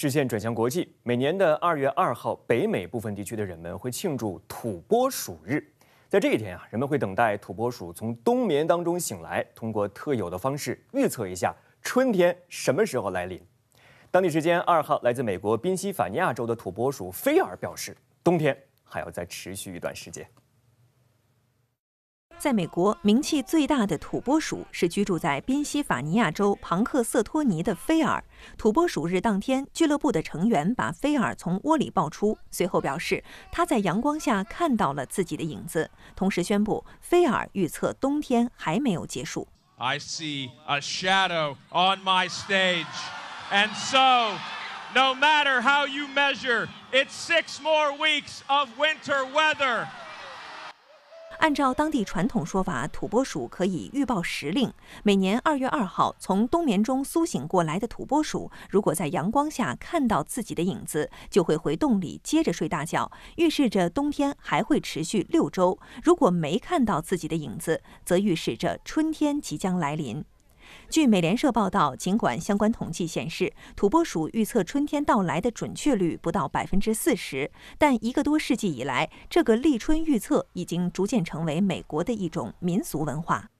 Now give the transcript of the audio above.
视线转向国际，每年的二月二号，北美部分地区的人们会庆祝土拨鼠日。在这一天啊，人们会等待土拨鼠从冬眠当中醒来，通过特有的方式预测一下春天什么时候来临。当地时间二号，来自美国宾夕法尼亚州的土拨鼠菲尔表示，冬天还要再持续一段时间。在美国，名气最大的土拨鼠是居住在宾夕法尼亚州庞克瑟托尼的菲尔。土拨鼠日当天，俱乐部的成员把菲尔从窝里抱出，随后表示他在阳光下看到了自己的影子，同时宣布菲尔预测冬天还没有结束。I see a shadow on my stage, and so, no matter how you measure, it's six more weeks of winter weather. 按照当地传统说法，土拨鼠可以预报时令。每年二月二号，从冬眠中苏醒过来的土拨鼠，如果在阳光下看到自己的影子，就会回洞里接着睡大觉，预示着冬天还会持续六周；如果没看到自己的影子，则预示着春天即将来临。据美联社报道，尽管相关统计显示土拨鼠预测春天到来的准确率不到百分之四十，但一个多世纪以来，这个立春预测已经逐渐成为美国的一种民俗文化。